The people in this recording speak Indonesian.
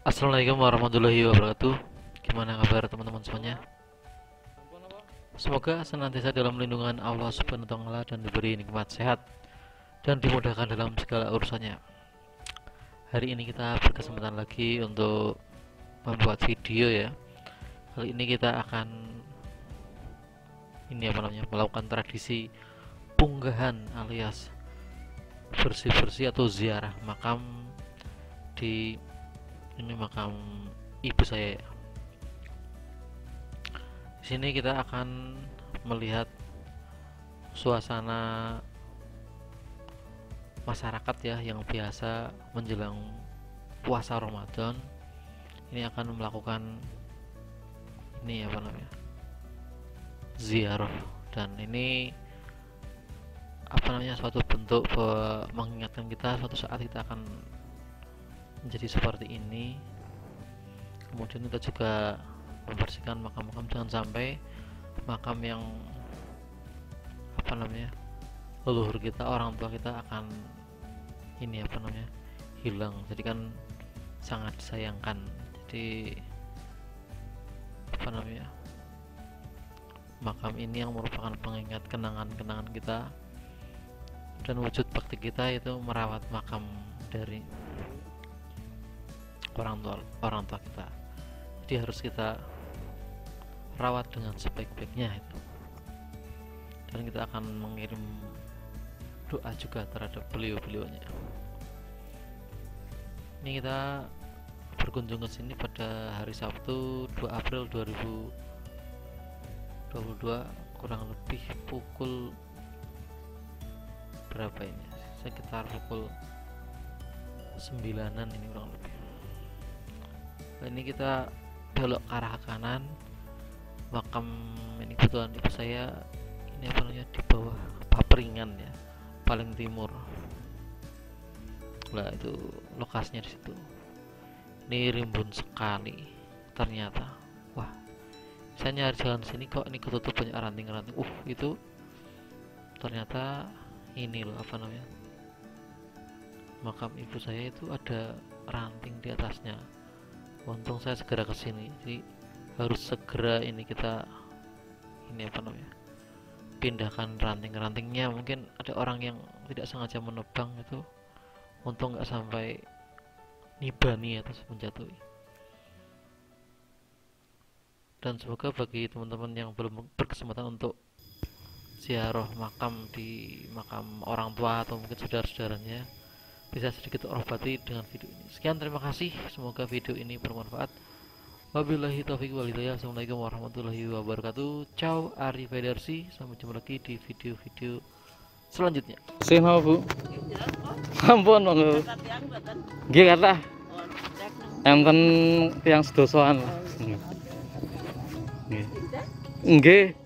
Assalamualaikum warahmatullahi wabarakatuh. Gimana kabar teman-teman semuanya? Semoga senantiasa dalam lindungan Allah Subhanahu wa taala dan diberi nikmat sehat dan dimudahkan dalam segala urusannya. Hari ini kita berkesempatan lagi untuk membuat video ya. Kali ini kita akan ini apa namanya? melakukan tradisi punggahan alias bersih-bersih atau ziarah makam di ini makam ibu saya. Ya. Di sini kita akan melihat suasana masyarakat ya yang biasa menjelang puasa Ramadan. Ini akan melakukan ini apa namanya? Ziarah. Dan ini apa namanya suatu bentuk mengingatkan kita suatu saat kita akan menjadi seperti ini. Kemudian kita juga membersihkan makam-makam jangan sampai makam yang apa namanya leluhur kita orang tua kita akan ini apa namanya hilang. Jadi kan sangat disayangkan. Jadi apa namanya makam ini yang merupakan pengingat kenangan-kenangan kita dan wujud bakti kita itu merawat makam dari orang tua orang tua kita. Jadi harus kita rawat dengan sebaik-baiknya itu. Dan kita akan mengirim doa juga terhadap beliau-beliaunya. Ini kita berkunjung ke sini pada hari Sabtu 2 April 2022 kurang lebih pukul berapa ini? Sekitar pukul 9an ini kurang lebih ini kita belok ke arah kanan. Makam ini kebetulan ibu saya ini apa namanya di bawah papringan ya paling timur. Lah itu lokasinya di situ. Ini rimbun sekali ternyata. Wah saya nyari jalan sini kok ini ketutup banyak ranting-ranting. Uh itu ternyata ini loh apa namanya makam ibu saya itu ada ranting di atasnya untung saya segera ke sini. Jadi harus segera ini kita ini apa namanya pindahkan ranting-rantingnya. Mungkin ada orang yang tidak sengaja menebang itu untung nggak sampai nibani atau menjatuhi dan semoga bagi teman-teman yang belum berkesempatan untuk ziarah makam di makam orang tua atau mungkin saudara-saudaranya bisa sedikit terobati dengan video ini. Sekian terima kasih. Semoga video ini bermanfaat. Wabillahi taufiq wal hidayah. Assalamualaikum warahmatullahi wabarakatuh. Ciao, Ari Federsi. Sampai jumpa lagi di video-video selanjutnya. Sih mau Bu. Ampun monggo. Nggih kata. Enten tiang sedosoan. Nggih. Nggih.